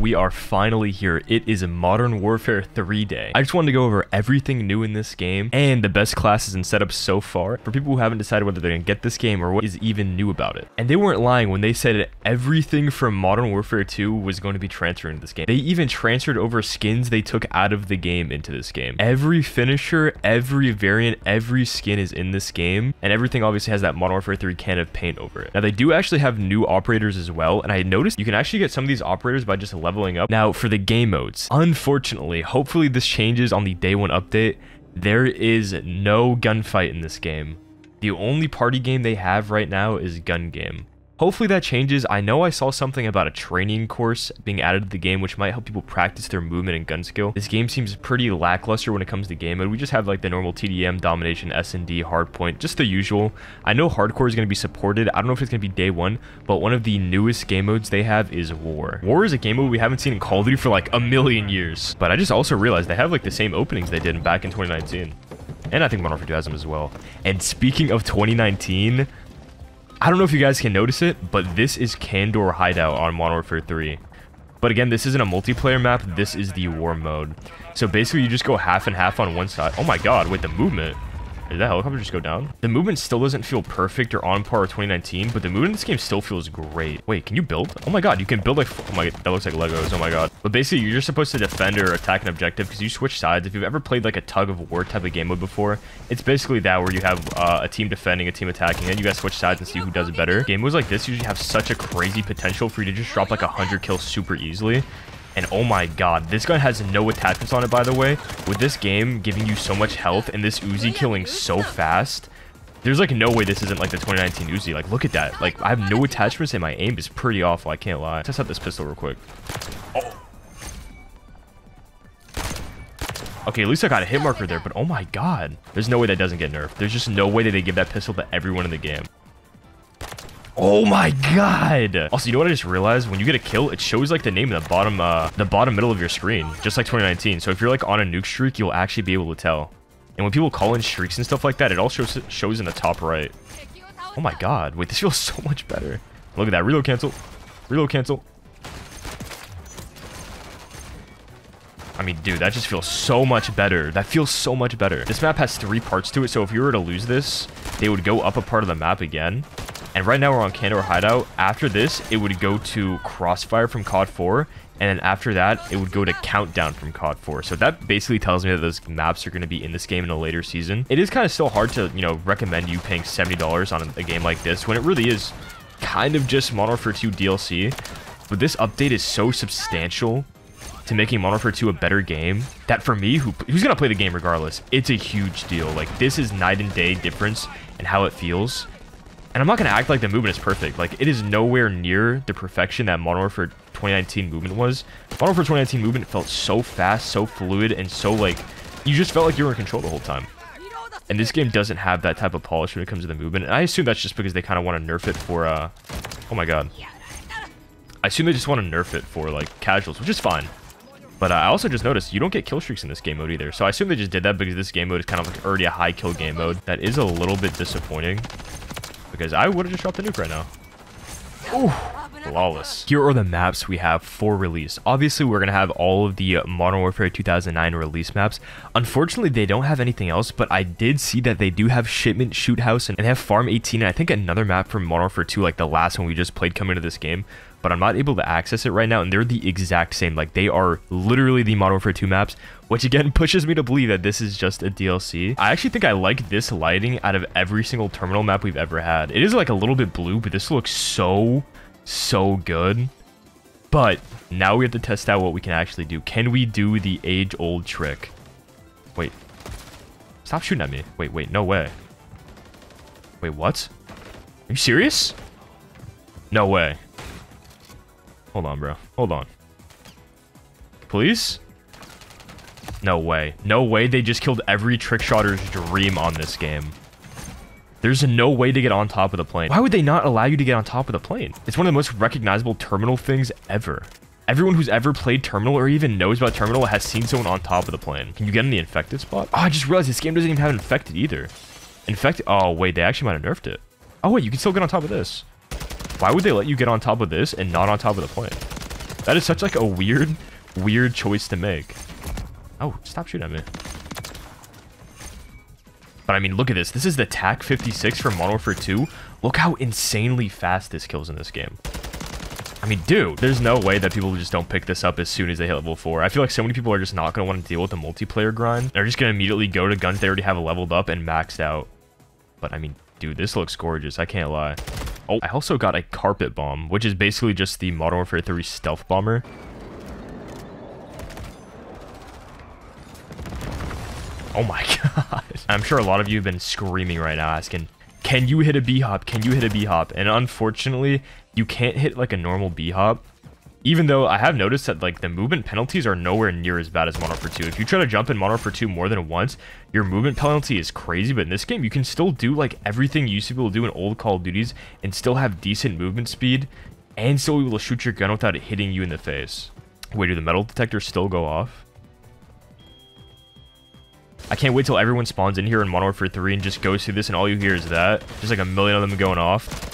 We are finally here. It is a Modern Warfare 3 day. I just wanted to go over everything new in this game and the best classes and setups so far for people who haven't decided whether they're going to get this game or what is even new about it. And they weren't lying when they said everything from Modern Warfare 2 was going to be transferred to this game. They even transferred over skins they took out of the game into this game. Every finisher, every variant, every skin is in this game and everything obviously has that Modern Warfare 3 can of paint over it. Now they do actually have new operators as well and I noticed you can actually get some of these operators by just up. Now, for the game modes, unfortunately, hopefully this changes on the day one update. There is no gunfight in this game. The only party game they have right now is gun game. Hopefully that changes. I know I saw something about a training course being added to the game, which might help people practice their movement and gun skill. This game seems pretty lackluster when it comes to game mode. We just have like the normal TDM, domination, S&D, hardpoint, just the usual. I know hardcore is going to be supported. I don't know if it's going to be day one, but one of the newest game modes they have is war. War is a game mode we haven't seen in Call of Duty for like a million years. But I just also realized they have like the same openings they did back in 2019. And I think Modern Warfare 2 has them as well. And speaking of 2019, I don't know if you guys can notice it, but this is Khandor Hideout on Modern Warfare 3. But again, this isn't a multiplayer map, this is the war mode. So basically, you just go half and half on one side. Oh my god, wait, the movement. Did that helicopter just go down? The movement still doesn't feel perfect or on par with 2019, but the movement in this game still feels great. Wait, can you build? Oh my god, you can build like... Oh my... That looks like Legos. Oh my god. But basically, you're just supposed to defend or attack an objective because you switch sides. If you've ever played like a tug of war type of game mode before, it's basically that where you have uh, a team defending, a team attacking, and you guys switch sides and see who does it better. Game modes like this usually have such a crazy potential for you to just drop like 100 kills super easily. And oh my god, this gun has no attachments on it, by the way. With this game giving you so much health and this Uzi killing so fast, there's like no way this isn't like the 2019 Uzi. Like, look at that. Like, I have no attachments and my aim is pretty awful. I can't lie. Test out this pistol real quick. Oh. Okay, at least I got a hit marker there, but oh my god. There's no way that doesn't get nerfed. There's just no way that they give that pistol to everyone in the game. Oh my god. Also, you know what I just realized? When you get a kill, it shows like the name in the bottom, uh, the bottom middle of your screen, just like 2019. So if you're like on a nuke streak, you'll actually be able to tell. And when people call in streaks and stuff like that, it all shows, shows in the top right. Oh my god. Wait, this feels so much better. Look at that. Reload cancel. Reload cancel. I mean, dude, that just feels so much better. That feels so much better. This map has three parts to it, so if you were to lose this, they would go up a part of the map again. And right now we're on Khandor Hideout. After this, it would go to Crossfire from COD 4. And then after that, it would go to Countdown from COD 4. So that basically tells me that those maps are going to be in this game in a later season. It is kind of still hard to, you know, recommend you paying $70 on a game like this when it really is kind of just Modern Warfare 2 DLC. But this update is so substantial to making Modern Warfare 2 a better game that for me, who, who's going to play the game regardless, it's a huge deal. Like, this is night and day difference in how it feels. And I'm not going to act like the movement is perfect. Like, it is nowhere near the perfection that Modern Warfare 2019 movement was. Modern Warfare 2019 movement felt so fast, so fluid, and so, like, you just felt like you were in control the whole time. And this game doesn't have that type of polish when it comes to the movement. And I assume that's just because they kind of want to nerf it for, uh... Oh my god. I assume they just want to nerf it for, like, casuals, which is fine. But uh, I also just noticed you don't get kill streaks in this game mode either. So I assume they just did that because this game mode is kind of like already a high kill game mode. That is a little bit disappointing because I would have just dropped the nuke right now. Ooh, flawless. Here are the maps we have for release. Obviously, we're going to have all of the Modern Warfare 2009 release maps. Unfortunately, they don't have anything else, but I did see that they do have Shipment Shoot House and they have Farm 18 and I think another map from Modern Warfare 2, like the last one we just played coming into this game but I'm not able to access it right now, and they're the exact same. Like, they are literally the Modern Warfare 2 maps, which again pushes me to believe that this is just a DLC. I actually think I like this lighting out of every single terminal map we've ever had. It is like a little bit blue, but this looks so, so good. But now we have to test out what we can actually do. Can we do the age-old trick? Wait. Stop shooting at me. Wait, wait, no way. Wait, what? Are you serious? No way. Hold on, bro. Hold on. Please? No way. No way they just killed every trick shotter's dream on this game. There's no way to get on top of the plane. Why would they not allow you to get on top of the plane? It's one of the most recognizable terminal things ever. Everyone who's ever played Terminal or even knows about Terminal has seen someone on top of the plane. Can you get in the infected spot? Oh, I just realized this game doesn't even have infected either. Infected? Oh, wait, they actually might have nerfed it. Oh, wait, you can still get on top of this. Why would they let you get on top of this and not on top of the plane? That is such like a weird, weird choice to make. Oh, stop shooting at me. But I mean, look at this. This is the TAQ-56 from Modern Warfare 2. Look how insanely fast this kills in this game. I mean, dude, there's no way that people just don't pick this up as soon as they hit level 4. I feel like so many people are just not going to want to deal with the multiplayer grind. They're just going to immediately go to guns they already have leveled up and maxed out. But I mean, dude, this looks gorgeous. I can't lie. Oh, I also got a carpet bomb, which is basically just the Modern Warfare 3 stealth bomber. Oh my god. I'm sure a lot of you have been screaming right now asking, can you hit a B-hop? Can you hit a B-hop? And unfortunately, you can't hit like a normal B-hop. Even though I have noticed that like the movement penalties are nowhere near as bad as Modern Warfare 2. If you try to jump in Modern Warfare 2 more than once, your movement penalty is crazy. But in this game, you can still do like everything you used to be able to do in old Call of Duties and still have decent movement speed and still be able to shoot your gun without it hitting you in the face. Wait, do the metal detectors still go off? I can't wait till everyone spawns in here in Modern Warfare 3 and just goes through this and all you hear is that. Just like a million of them going off.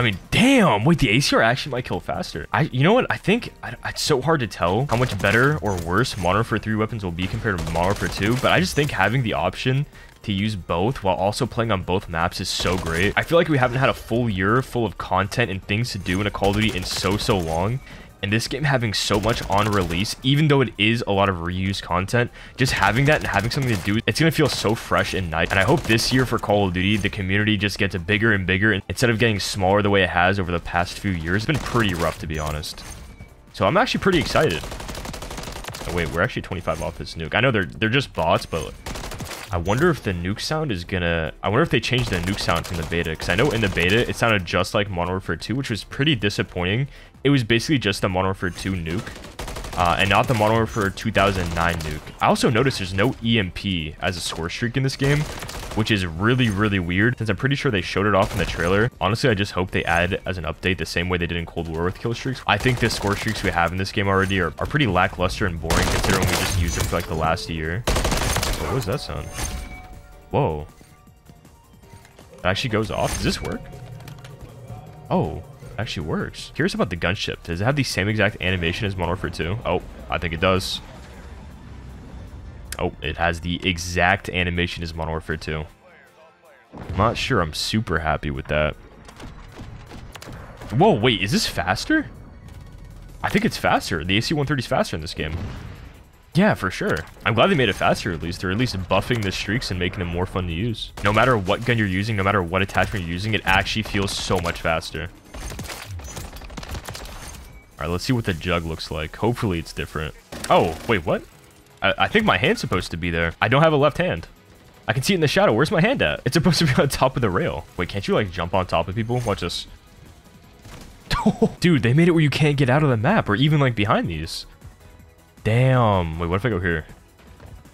I mean, damn! Wait, the ACR actually might kill faster. I, You know what? I think I, it's so hard to tell how much better or worse Modern Warfare 3 weapons will be compared to Modern Warfare 2, but I just think having the option to use both while also playing on both maps is so great. I feel like we haven't had a full year full of content and things to do in a Call of Duty in so, so long and this game having so much on release, even though it is a lot of reused content, just having that and having something to do, it's going to feel so fresh and nice. And I hope this year for Call of Duty, the community just gets bigger and bigger instead of getting smaller the way it has over the past few years. It's been pretty rough, to be honest. So I'm actually pretty excited. Oh, wait, we're actually 25 off this nuke. I know they're they're just bots, but I wonder if the nuke sound is gonna... I wonder if they changed the nuke sound from the beta, because I know in the beta, it sounded just like Modern Warfare 2, which was pretty disappointing. It was basically just the Modern Warfare 2 nuke, uh, and not the Modern Warfare 2009 nuke. I also noticed there's no EMP as a score streak in this game, which is really, really weird, since I'm pretty sure they showed it off in the trailer. Honestly, I just hope they add it as an update the same way they did in Cold War with kill streaks. I think the score streaks we have in this game already are, are pretty lackluster and boring, considering we just used them for like the last year. What was that sound? Whoa. It actually goes off. Does this work? Oh, actually works. Curious about the gunship. Does it have the same exact animation as Modern Warfare 2? Oh, I think it does. Oh, it has the exact animation as Modern Warfare 2. I'm not sure I'm super happy with that. Whoa, wait, is this faster? I think it's faster. The AC-130 is faster in this game. Yeah, for sure. I'm glad they made it faster at least, They're at least buffing the streaks and making them more fun to use. No matter what gun you're using, no matter what attachment you're using, it actually feels so much faster. Alright, let's see what the jug looks like. Hopefully it's different. Oh, wait, what? I, I think my hand's supposed to be there. I don't have a left hand. I can see it in the shadow. Where's my hand at? It's supposed to be on top of the rail. Wait, can't you like jump on top of people? Watch this. Dude, they made it where you can't get out of the map or even like behind these. Damn. Wait, what if I go here?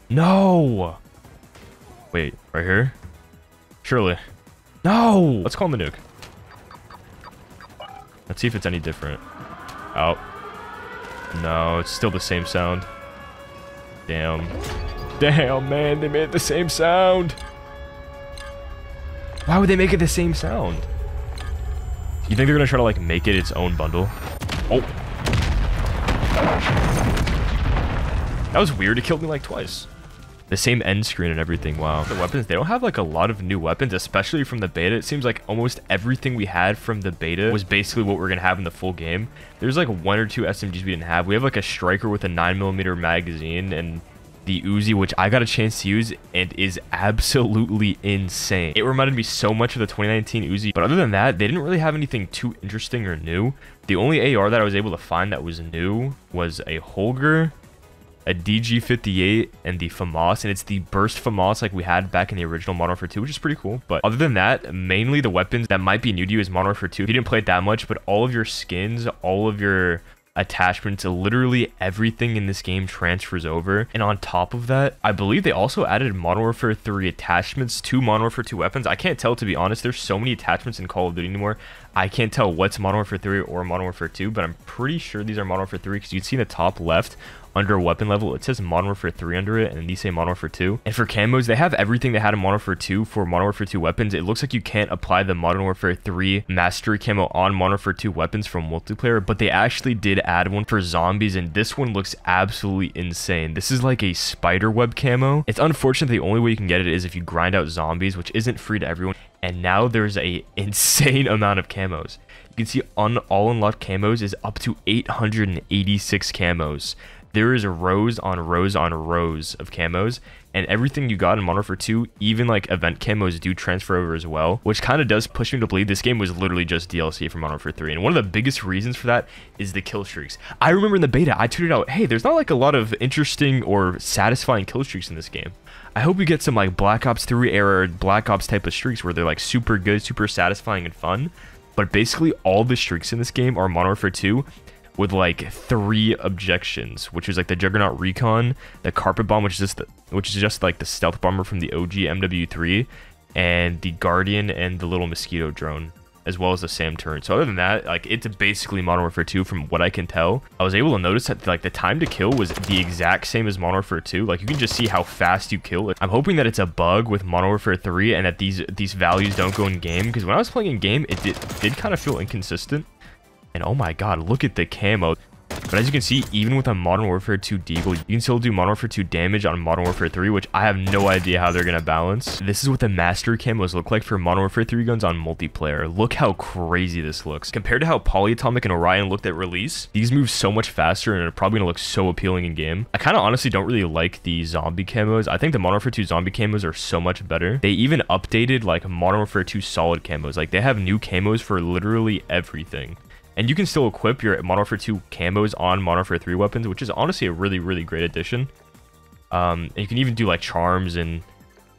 No. Wait, right here? Surely. No. Let's call him the nuke. Let's see if it's any different. Oh. No, it's still the same sound. Damn. Damn, man, they made the same sound. Why would they make it the same sound? You think they're gonna try to like make it its own bundle? Oh. That was weird. It killed me like twice. The same end screen and everything. Wow. The weapons, they don't have like a lot of new weapons, especially from the beta. It seems like almost everything we had from the beta was basically what we're going to have in the full game. There's like one or two SMGs we didn't have. We have like a striker with a 9mm magazine and the Uzi, which I got a chance to use and is absolutely insane. It reminded me so much of the 2019 Uzi, but other than that, they didn't really have anything too interesting or new. The only AR that I was able to find that was new was a Holger a DG58 and the FAMAS, and it's the burst FAMAS like we had back in the original Modern Warfare 2, which is pretty cool. But other than that, mainly the weapons that might be new to you is Modern Warfare 2. If you didn't play it that much, but all of your skins, all of your attachments, literally everything in this game transfers over. And on top of that, I believe they also added Modern Warfare 3 attachments to Modern Warfare 2 weapons. I can't tell, to be honest. There's so many attachments in Call of Duty anymore. I can't tell what's Modern Warfare 3 or Modern Warfare 2, but I'm pretty sure these are Modern Warfare 3 because you can see in the top left under weapon level, it says Modern Warfare 3 under it, and these say Modern Warfare 2. And for camos, they have everything they had in Modern Warfare 2 for Modern Warfare 2 weapons. It looks like you can't apply the Modern Warfare 3 Mastery camo on Modern Warfare 2 weapons from multiplayer, but they actually did add one for zombies, and this one looks absolutely insane. This is like a spider web camo. It's unfortunate the only way you can get it is if you grind out zombies, which isn't free to everyone. And now there's a insane amount of camos. You can see on all unlocked camos is up to 886 camos there is rows on rows on rows of camos and everything you got in Modern Warfare 2, even like event camos do transfer over as well, which kind of does push me to believe this game was literally just DLC for Modern Warfare 3. And one of the biggest reasons for that is the kill streaks. I remember in the beta, I tweeted out, hey, there's not like a lot of interesting or satisfying kill streaks in this game. I hope you get some like Black Ops 3 era Black Ops type of streaks where they're like super good, super satisfying and fun. But basically all the streaks in this game are Modern Warfare 2 with like three objections, which is like the Juggernaut Recon, the Carpet Bomb, which is just the, which is just like the stealth bomber from the OG MW3, and the Guardian and the little mosquito drone, as well as the SAM turn. So other than that, like it's basically Modern Warfare 2 from what I can tell. I was able to notice that like the time to kill was the exact same as Modern Warfare 2. Like you can just see how fast you kill. It. I'm hoping that it's a bug with Modern Warfare 3 and that these these values don't go in game because when I was playing in game, it did, did kind of feel inconsistent. And oh my god, look at the camo. But as you can see, even with a Modern Warfare 2 Deagle, you can still do Modern Warfare 2 damage on Modern Warfare 3, which I have no idea how they're going to balance. This is what the Master camos look like for Modern Warfare 3 guns on multiplayer. Look how crazy this looks. Compared to how Polyatomic and Orion looked at release, these move so much faster and are probably going to look so appealing in game. I kind of honestly don't really like the zombie camos. I think the Modern Warfare 2 zombie camos are so much better. They even updated like Modern Warfare 2 solid camos. Like they have new camos for literally everything. And you can still equip your Modern Warfare 2 camos on Modern Warfare 3 weapons, which is honestly a really, really great addition. Um, and you can even do like charms and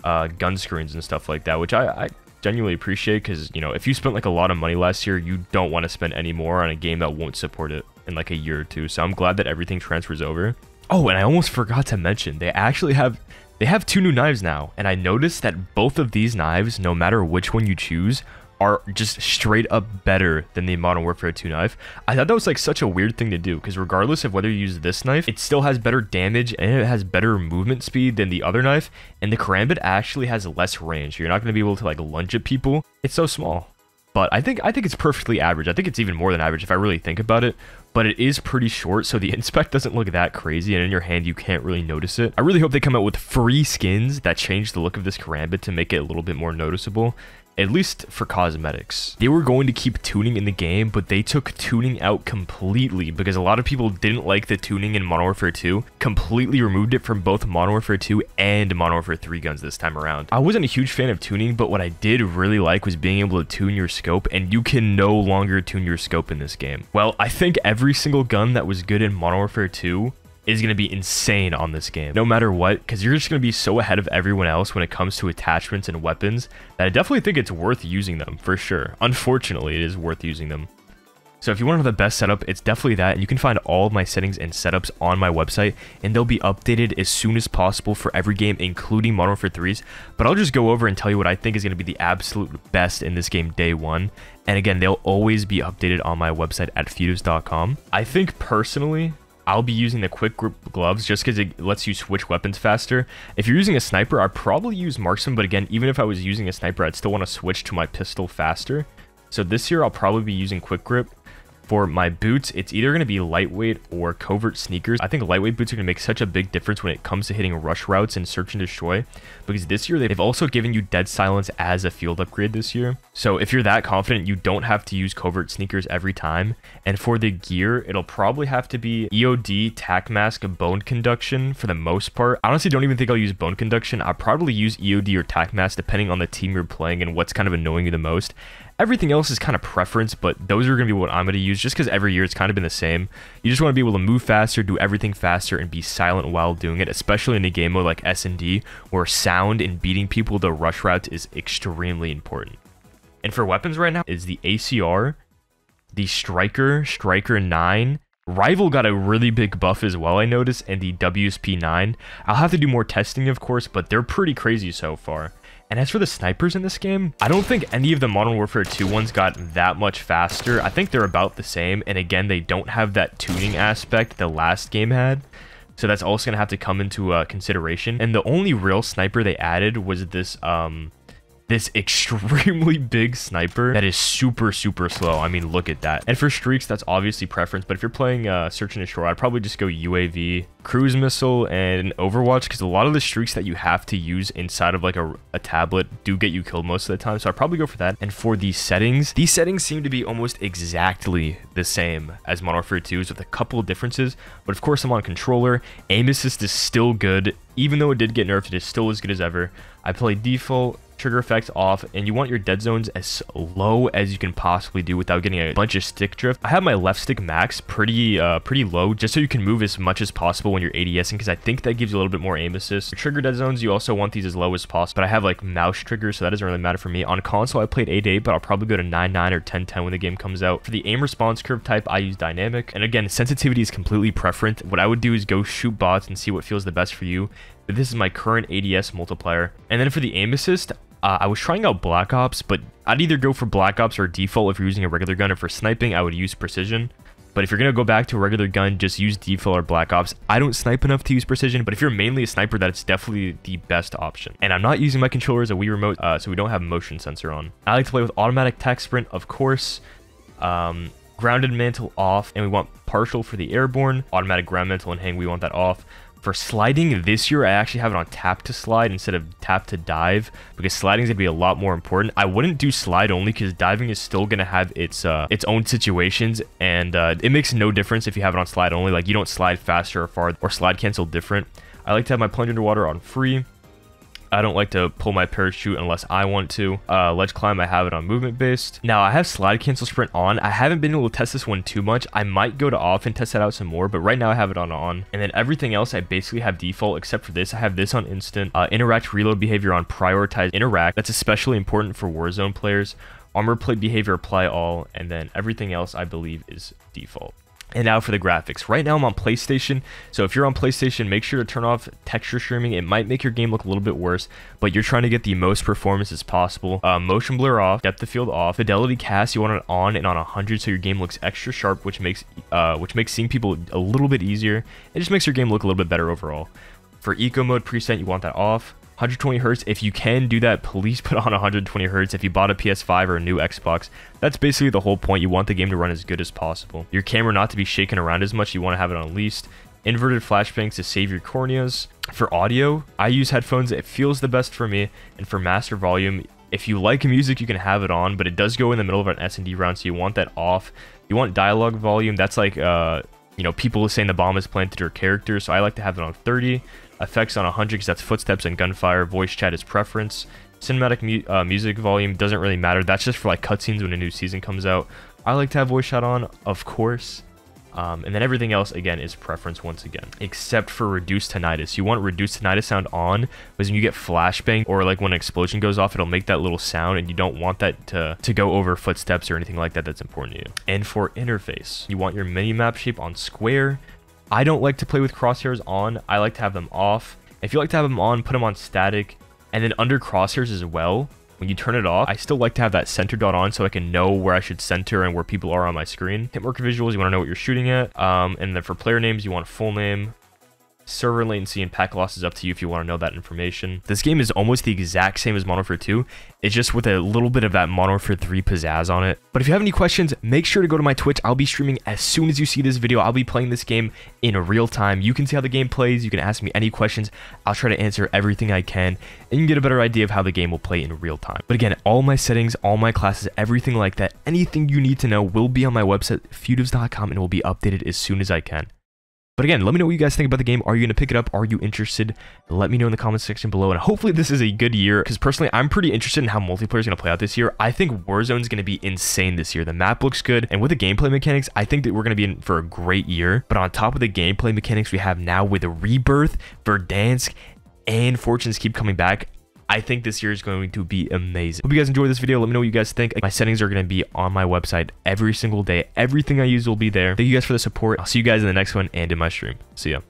uh, gun screens and stuff like that, which I, I genuinely appreciate because, you know, if you spent like a lot of money last year, you don't want to spend any more on a game that won't support it in like a year or two. So I'm glad that everything transfers over. Oh, and I almost forgot to mention, they actually have they have two new knives now, and I noticed that both of these knives, no matter which one you choose, are just straight up better than the Modern Warfare 2 knife. I thought that was like such a weird thing to do because regardless of whether you use this knife, it still has better damage and it has better movement speed than the other knife. And the Karambit actually has less range. You're not going to be able to like lunge at people. It's so small. But I think I think it's perfectly average. I think it's even more than average if I really think about it. But it is pretty short, so the inspect doesn't look that crazy, and in your hand you can't really notice it. I really hope they come out with free skins that change the look of this Karambit to make it a little bit more noticeable at least for cosmetics. They were going to keep tuning in the game, but they took tuning out completely because a lot of people didn't like the tuning in Modern Warfare 2, completely removed it from both Modern Warfare 2 and Modern Warfare 3 guns this time around. I wasn't a huge fan of tuning, but what I did really like was being able to tune your scope, and you can no longer tune your scope in this game. Well, I think every single gun that was good in Modern Warfare 2 is going to be insane on this game, no matter what, because you're just going to be so ahead of everyone else when it comes to attachments and weapons that I definitely think it's worth using them, for sure. Unfortunately, it is worth using them. So if you want to have the best setup, it's definitely that, and you can find all of my settings and setups on my website, and they'll be updated as soon as possible for every game, including Modern Warfare 3's, but I'll just go over and tell you what I think is going to be the absolute best in this game day one, and again, they'll always be updated on my website at futives.com. I think personally, I'll be using the quick grip gloves just because it lets you switch weapons faster. If you're using a sniper, I'd probably use marksman, but again, even if I was using a sniper, I'd still want to switch to my pistol faster. So this year, I'll probably be using quick grip. For my boots, it's either going to be lightweight or covert sneakers. I think lightweight boots are going to make such a big difference when it comes to hitting rush routes and search and destroy. Because this year, they've also given you dead silence as a field upgrade this year. So if you're that confident, you don't have to use covert sneakers every time. And for the gear, it'll probably have to be EOD, tac mask, bone conduction for the most part. I honestly don't even think I'll use bone conduction. I'll probably use EOD or tac mask depending on the team you're playing and what's kind of annoying you the most. Everything else is kind of preference, but those are going to be what I'm going to use just because every year it's kind of been the same. You just want to be able to move faster, do everything faster, and be silent while doing it, especially in a game mode like S&D, where sound and beating people to rush routes is extremely important. And for weapons right now is the ACR, the Striker, Striker 9, Rival got a really big buff as well, I noticed, and the WSP 9. I'll have to do more testing, of course, but they're pretty crazy so far. And as for the snipers in this game, I don't think any of the Modern Warfare 2 ones got that much faster. I think they're about the same. And again, they don't have that tuning aspect the last game had. So that's also going to have to come into uh, consideration. And the only real sniper they added was this um, this extremely big sniper that is super, super slow. I mean, look at that. And for streaks, that's obviously preference. But if you're playing uh, Search and Destroy, I'd probably just go UAV, Cruise Missile, and Overwatch because a lot of the streaks that you have to use inside of like a, a tablet do get you killed most of the time. So I'd probably go for that. And for these settings, these settings seem to be almost exactly the same as Modern Warfare 2's with a couple of differences. But of course, I'm on controller. Aim assist is still good. Even though it did get nerfed, it is still as good as ever. I play default trigger effects off, and you want your dead zones as low as you can possibly do without getting a bunch of stick drift. I have my left stick max pretty uh, pretty low, just so you can move as much as possible when you're ADSing, because I think that gives you a little bit more aim assist. For trigger dead zones, you also want these as low as possible, but I have like mouse triggers, so that doesn't really matter for me. On console, I played 8-8, but I'll probably go to 9-9 or 10-10 when the game comes out. For the aim response curve type, I use dynamic, and again, sensitivity is completely preferent. What I would do is go shoot bots and see what feels the best for you. But this is my current ADS multiplier. And then for the aim assist, uh, I was trying out Black Ops, but I'd either go for Black Ops or default if you're using a regular gun, or for sniping, I would use precision. But if you're going to go back to a regular gun, just use default or Black Ops. I don't snipe enough to use precision, but if you're mainly a sniper, that's definitely the best option. And I'm not using my controller as a Wii Remote, uh, so we don't have motion sensor on. I like to play with automatic tac sprint, of course. Um, grounded mantle off, and we want partial for the airborne. Automatic ground mantle and hang, we want that off. For sliding this year, I actually have it on tap to slide instead of tap to dive because sliding is going to be a lot more important. I wouldn't do slide only because diving is still going to have its uh, its own situations and uh, it makes no difference if you have it on slide only. Like you don't slide faster or far or slide cancel different. I like to have my plunge underwater on free. I don't like to pull my parachute unless I want to. Uh, ledge climb, I have it on movement based. Now I have slide cancel sprint on. I haven't been able to test this one too much. I might go to off and test that out some more, but right now I have it on on. And then everything else I basically have default except for this. I have this on instant. Uh, interact reload behavior on prioritize interact. That's especially important for Warzone players. Armor plate behavior apply all, and then everything else I believe is default. And now for the graphics. Right now I'm on PlayStation, so if you're on PlayStation, make sure to turn off texture streaming. It might make your game look a little bit worse, but you're trying to get the most performance as possible. Uh, motion blur off, depth of field off, fidelity cast you want it on and on 100 so your game looks extra sharp, which makes uh, which makes seeing people a little bit easier. It just makes your game look a little bit better overall. For eco mode preset, you want that off. 120 hertz. If you can do that please put on 120 hertz. If you bought a ps5 or a new xbox that's basically the whole point. You want the game to run as good as possible. Your camera not to be shaken around as much. You want to have it on least inverted flashbangs to save your corneas. For audio i use headphones. It feels the best for me. And for master volume if you like music you can have it on but it does go in the middle of an s&d round so you want that off. You want dialogue volume. That's like uh you know people saying the bomb is planted or characters so i like to have it on 30 Effects on 100 because that's footsteps and gunfire. Voice chat is preference. Cinematic mu uh, music volume doesn't really matter. That's just for like cutscenes when a new season comes out. I like to have voice chat on, of course. Um, and then everything else, again, is preference once again, except for reduced tinnitus. You want reduced tinnitus sound on because when you get flashbang or like when an explosion goes off, it'll make that little sound and you don't want that to, to go over footsteps or anything like that that's important to you. And for interface, you want your mini map shape on square, I don't like to play with crosshairs on. I like to have them off. If you like to have them on, put them on static. And then under crosshairs as well, when you turn it off, I still like to have that center dot on so I can know where I should center and where people are on my screen. Hit marker visuals, you want to know what you're shooting at. Um, and then for player names, you want a full name, Server latency and pack loss is up to you if you want to know that information. This game is almost the exact same as Modern Warfare 2. It's just with a little bit of that Modern Warfare 3 pizzazz on it. But if you have any questions, make sure to go to my Twitch. I'll be streaming as soon as you see this video. I'll be playing this game in real time. You can see how the game plays. You can ask me any questions. I'll try to answer everything I can. And you get a better idea of how the game will play in real time. But again, all my settings, all my classes, everything like that, anything you need to know will be on my website, futives.com, and will be updated as soon as I can. But again, let me know what you guys think about the game. Are you going to pick it up? Are you interested? Let me know in the comments section below. And hopefully this is a good year because personally, I'm pretty interested in how multiplayer is going to play out this year. I think Warzone is going to be insane this year. The map looks good. And with the gameplay mechanics, I think that we're going to be in for a great year. But on top of the gameplay mechanics we have now with Rebirth, Verdansk, and Fortune's Keep coming back, I think this year is going to be amazing. Hope you guys enjoyed this video. Let me know what you guys think. My settings are going to be on my website every single day. Everything I use will be there. Thank you guys for the support. I'll see you guys in the next one and in my stream. See ya.